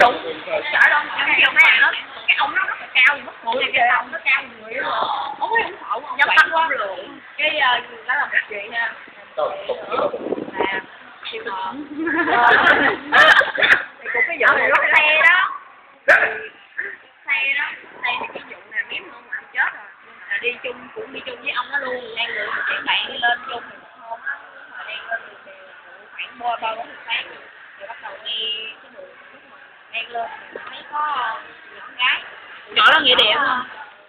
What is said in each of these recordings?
đúng. Chở đâu nhưng chiều mấy đó. Cái ông nó rất là cao mất người cái ông nó cao người luôn ông ấy không sợ Nhắm mắt quá luôn. cái ờ, đó là một chuyện nha Tục tục là thọ thì cũng cái vụ này lót xe đó. Xe đó xe thì cái vụ này miếm nữa mà chết rồi. Là đi chung cũng đi chung với ông đó luôn. Đang ngồi một bạn đi lên chung hôm đó mà đang lên thì khoảng ba ba bốn sáng rồi bắt đầu nghe cái đường lúc mà đang lên thì thấy có những con gái nhỏ là nghĩa địa. Không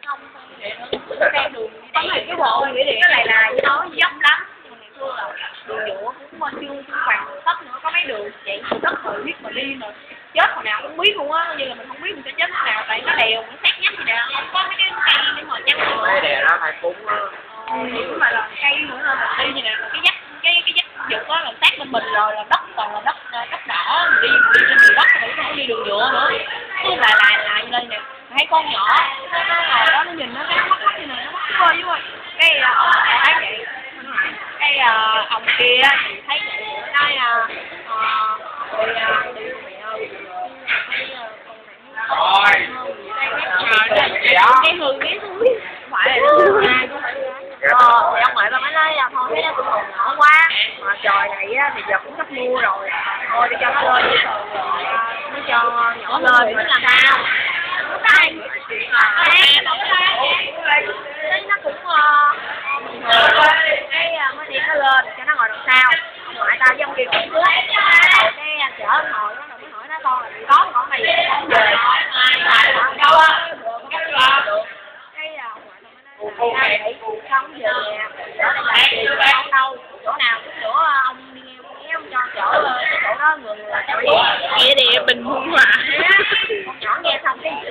không không đường đi Có này cái bộ nghĩa địa cái này là nó dốc lắm. Mà là đường nhựa cũng chưa chưa hoàn tất nữa có mấy đường. Chạy từ đất rồi biết mà đi mà chết hồi nào cũng biết luôn á. Như là mình không biết mình sẽ chết lúc nào tại nó đèo nó sát nhấp gì nè không có mấy cái cây để mà chắn được Mấy đè đó phải cúng á. Ờ, nhưng mà là cây nữa là mình đi như nè cái dắt cái cái dắt dục á là sát bên mình rồi là đất toàn là đất đất đỏ. Mình đi mình đi trên đường đất mà không đi đường nhựa nữa. Cứ lại lại lại như đây nè thấy con nhỏ. Nó nó ngồi đó nó nhìn nó cái mắt mắt như này nó mắt với ơi cái ờ, ông thấy vậy cái ờ, ông kia thấy vậy nói ờ, ờ, ờ, ờ, Rồi cái hư cái hư phải phải ờ thì ông ngoại ba mới nói là thôi thấy nó cũng còn nhỏ quá. Mà trời này á thì giờ cũng sắp mưa rồi. Thôi để cho nó lên rồi mới cho nhỏ lên mới làm sao ai thấy nó cũng cái mới đem nó lên cho nó ngồi đằng sau ông ngoại tao với ông kia cũng trước cái chở ngồi nó mới hỏi nó con là bị có con này đâu á cái ông ngoại nói là không về nhà không đâu chỗ nào chút ông đi nghe nghe ông cho chỗ chỗ đó người là chỗ gì nghĩa địa bình hương hòa Nhỏ nghe xong cái gì